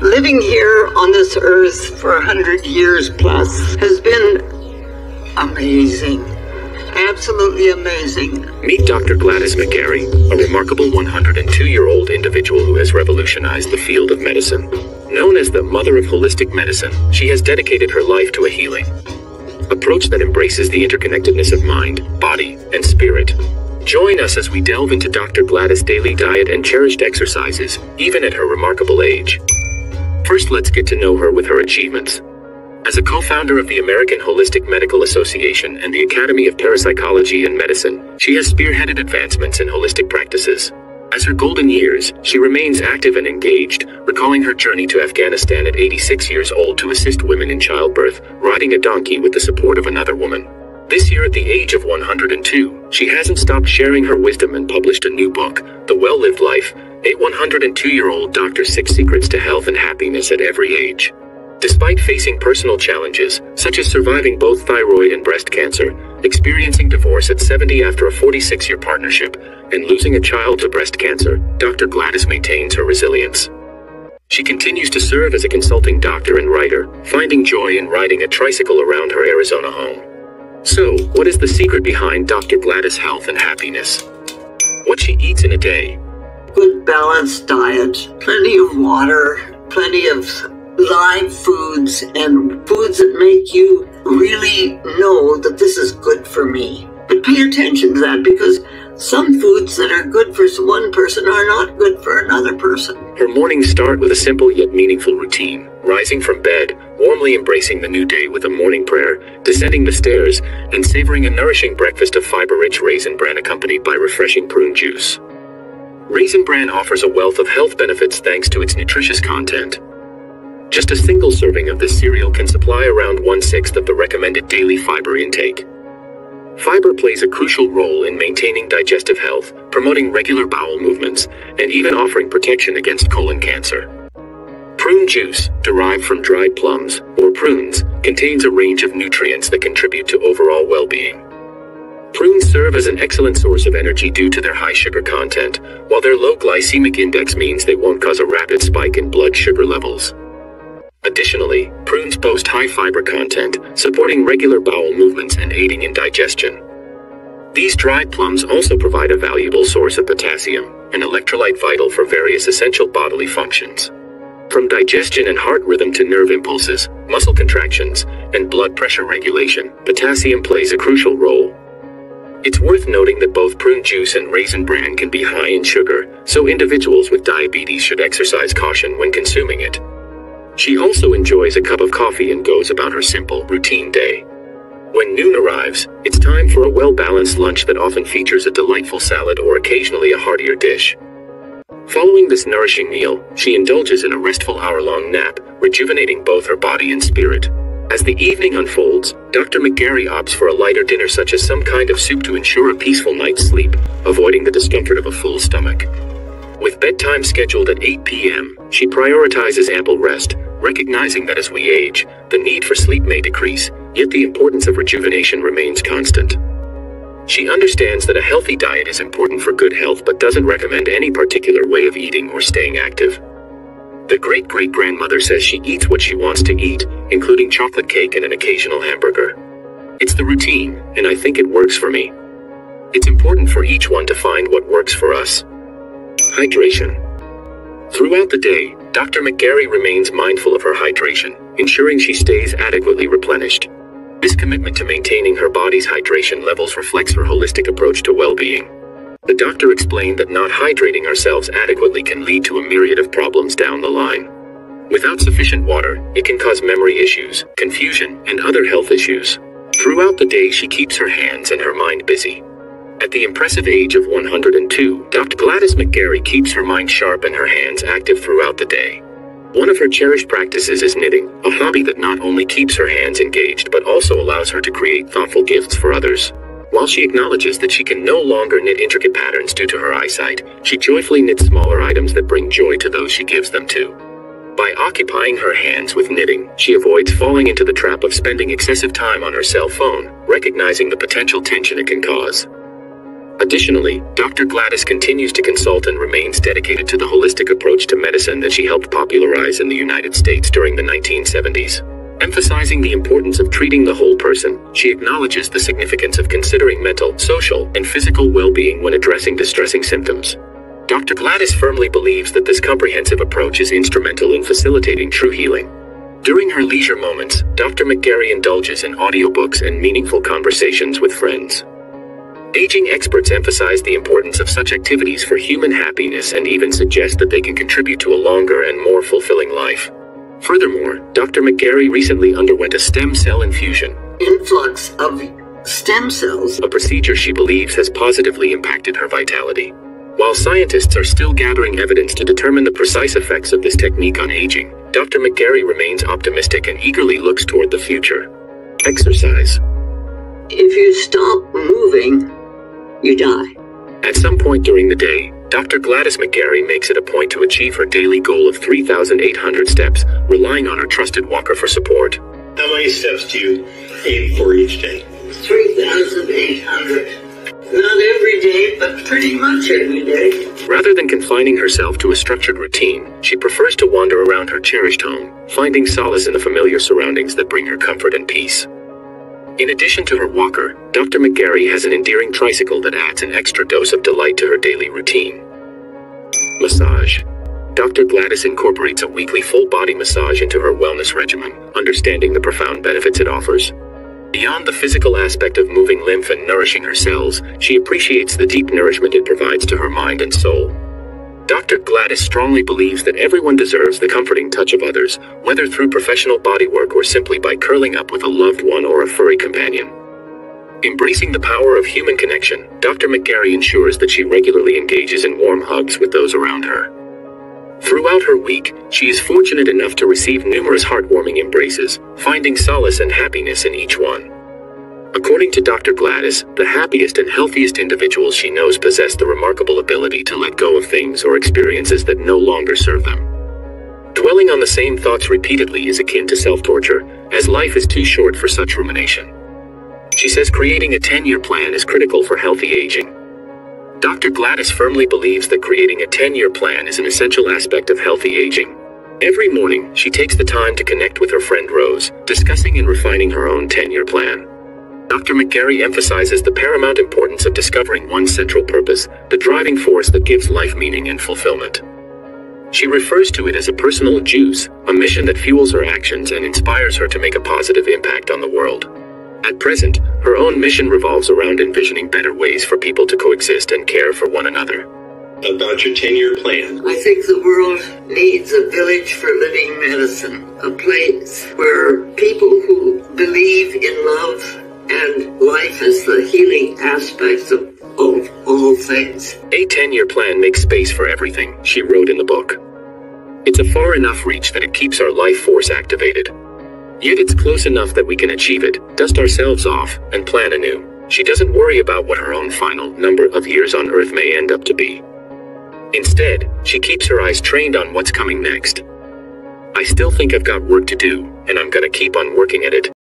living here on this earth for a hundred years plus has been amazing. Absolutely amazing. Meet Dr. Gladys McGarey, a remarkable 102 year old individual who has revolutionized the field of medicine. Known as the mother of holistic medicine, she has dedicated her life to a healing approach that embraces the interconnectedness of mind, body, and spirit. Join us as we delve into Dr. Gladys' daily diet and cherished exercises, even at her remarkable age. First, let's get to know her with her achievements. As a co-founder of the American Holistic Medical Association and the Academy of Parapsychology and Medicine, she has spearheaded advancements in holistic practices. As her golden years, she remains active and engaged, recalling her journey to Afghanistan at 86 years old to assist women in childbirth, riding a donkey with the support of another woman. This year, at the age of 102, she hasn't stopped sharing her wisdom and published a new book, The Well Lived Life, a 102 year old doctor's six secrets to health and happiness at every age. Despite facing personal challenges, such as surviving both thyroid and breast cancer, experiencing divorce at 70 after a 46 year partnership, and losing a child to breast cancer, Dr. Gladys maintains her resilience. She continues to serve as a consulting doctor and writer, finding joy in riding a tricycle around her Arizona home. So, what is the secret behind Dr. Gladys' health and happiness? What she eats in a day. Good balanced diet, plenty of water, plenty of live foods and foods that make you really know that this is good for me. But pay attention to that because some foods that are good for one person are not good for another person. Her mornings start with a simple yet meaningful routine rising from bed, warmly embracing the new day with a morning prayer, descending the stairs, and savoring a nourishing breakfast of fiber rich raisin bran accompanied by refreshing prune juice. Raisin bran offers a wealth of health benefits thanks to its nutritious content. Just a single serving of this cereal can supply around one sixth of the recommended daily fiber intake. Fiber plays a crucial role in maintaining digestive health, promoting regular bowel movements, and even offering protection against colon cancer. Prune juice, derived from dried plums, or prunes, contains a range of nutrients that contribute to overall well being. Prunes serve as an excellent source of energy due to their high sugar content, while their low glycemic index means they won't cause a rapid spike in blood sugar levels. Additionally, prunes boast high fiber content, supporting regular bowel movements and aiding in digestion. These dried plums also provide a valuable source of potassium, an electrolyte vital for various essential bodily functions. From digestion and heart rhythm to nerve impulses, muscle contractions, and blood pressure regulation, potassium plays a crucial role. It's worth noting that both prune juice and raisin bran can be high in sugar, so individuals with diabetes should exercise caution when consuming it. She also enjoys a cup of coffee and goes about her simple, routine day. When noon arrives, it's time for a well balanced lunch that often features a delightful salad or occasionally a heartier dish. Following this nourishing meal, she indulges in a restful hour long nap, rejuvenating both her body and spirit. As the evening unfolds, Dr. McGarey opts for a lighter dinner such as some kind of soup to ensure a peaceful night's sleep, avoiding the discomfort of a full stomach. With bedtime scheduled at 8 p.m., she prioritizes ample rest, recognizing that as we age, the need for sleep may decrease, yet the importance of rejuvenation remains constant. She understands that a healthy diet is important for good health but doesn't recommend any particular way of eating or staying active. The great great grandmother says she eats what she wants to eat, including chocolate cake and an occasional hamburger. It's the routine, and I think it works for me. It's important for each one to find what works for us. Hydration. Throughout the day, Dr. McGarey remains mindful of her hydration, ensuring she stays adequately replenished. This commitment to maintaining her body's hydration levels reflects her holistic approach to well being. The doctor explained that not hydrating ourselves adequately can lead to a myriad of problems down the line. Without sufficient water, it can cause memory issues, confusion, and other health issues. Throughout the day, she keeps her hands and her mind busy, at the impressive age of 102, Dr. Gladys McGarey keeps her mind sharp and her hands active throughout the day. One of her cherished practices is knitting, a hobby that not only keeps her hands engaged but also allows her to create thoughtful gifts for others. While she acknowledges that she can no longer knit intricate patterns due to her eyesight, she joyfully knits smaller items that bring joy to those she gives them to. By occupying her hands with knitting, she avoids falling into the trap of spending excessive time on her cell phone, recognizing the potential tension it can cause. Additionally, Dr. Gladys continues to consult and remains dedicated to the holistic approach to medicine that she helped popularize in the United States during the 1970s. Emphasizing the importance of treating the whole person, she acknowledges the significance of considering mental, social, and physical well being when addressing distressing symptoms. Dr. Gladys firmly believes that this comprehensive approach is instrumental in facilitating true healing. During her leisure moments, Dr. McGarey indulges in audiobooks and meaningful conversations with friends. Aging experts emphasize the importance of such activities for human happiness and even suggest that they can contribute to a longer and more fulfilling life. Furthermore, Dr. McGarey recently underwent a stem cell infusion, Influx of stem cells. a procedure she believes has positively impacted her vitality. While scientists are still gathering evidence to determine the precise effects of this technique on aging, Dr. McGarey remains optimistic and eagerly looks toward the future. Exercise. If you stop moving, you die. At some point during the day, Dr. Gladys McGarey makes it a point to achieve her daily goal of 3,800 steps, relying on her trusted walker for support. How many steps do you aim for each day? 3,800. Not every day, but pretty much every day. Rather than confining herself to a structured routine, she prefers to wander around her cherished home, finding solace in the familiar surroundings that bring her comfort and peace. In addition to her walker, Dr. McGarey has an endearing tricycle that adds an extra dose of delight to her daily routine. Massage. Dr. Gladys incorporates a weekly full body massage into her wellness regimen, understanding the profound benefits it offers. Beyond the physical aspect of moving lymph and nourishing her cells, she appreciates the deep nourishment it provides to her mind and soul. Dr. Gladys strongly believes that everyone deserves the comforting touch of others, whether through professional bodywork or simply by curling up with a loved one or a furry companion. Embracing the power of human connection, Dr. McGarey ensures that she regularly engages in warm hugs with those around her. Throughout her week, she is fortunate enough to receive numerous heartwarming embraces, finding solace and happiness in each one. According to Dr. Gladys, the happiest and healthiest individuals she knows possess the remarkable ability to let go of things or experiences that no longer serve them. Dwelling on the same thoughts repeatedly is akin to self torture, as life is too short for such rumination. She says creating a 10 year plan is critical for healthy aging. Dr. Gladys firmly believes that creating a 10 year plan is an essential aspect of healthy aging. Every morning, she takes the time to connect with her friend Rose, discussing and refining her own 10 year plan. Dr. McGarey emphasizes the paramount importance of discovering one's central purpose, the driving force that gives life meaning and fulfillment. She refers to it as a personal juice, a mission that fuels her actions and inspires her to make a positive impact on the world. At present, her own mission revolves around envisioning better ways for people to coexist and care for one another. About your 10 year plan. I think the world needs a village for living medicine, a place where people who believe in love and life as the healing aspects of all, all things. A 10 year plan makes space for everything, she wrote in the book. It's a far enough reach that it keeps our life force activated. Yet it's close enough that we can achieve it, dust ourselves off, and plan anew. She doesn't worry about what her own final number of years on Earth may end up to be. Instead, she keeps her eyes trained on what's coming next. I still think I've got work to do, and I'm gonna keep on working at it.